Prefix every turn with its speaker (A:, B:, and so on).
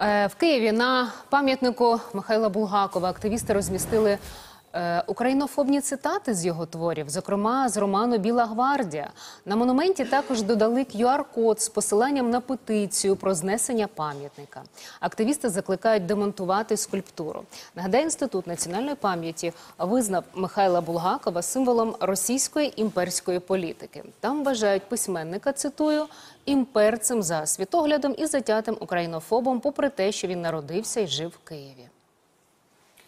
A: Е, В Києві на пам'ятнику Михайла Булгакова активісти розмістили українофобні цитати з його творів, зокрема з роману Біла гвардія. На монументі також додали QR-код з посиланням на петицію про знесення пам'ятника. Активісти закликають демонтувати скульптуру. Нагадаю, інститут національної пам'яті визнав Михайла Булгакова символом російської імперської політики. Там вважають письменника, цитую, імперцем за світоглядом і затятим українофобом, попри те, що він народився і жив в Києві.